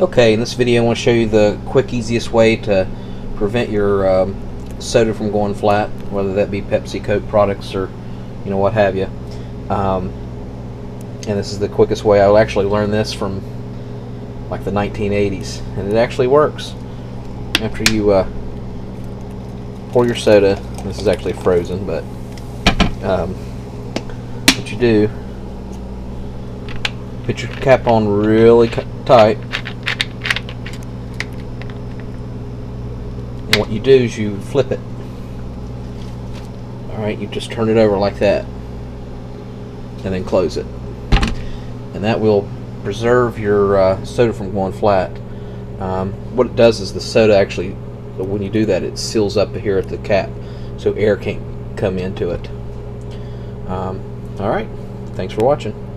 Okay, in this video I want to show you the quick, easiest way to prevent your um, soda from going flat, whether that be Pepsi, Coke products, or you know what have you. Um, and this is the quickest way. I actually learned this from like the 1980s, and it actually works. After you uh, pour your soda, this is actually frozen, but um, what you do, put your cap on really tight And what you do is you flip it. Alright, you just turn it over like that. And then close it. And that will preserve your uh, soda from going flat. Um, what it does is the soda actually, when you do that, it seals up here at the cap so air can't come into it. Um, Alright, thanks for watching.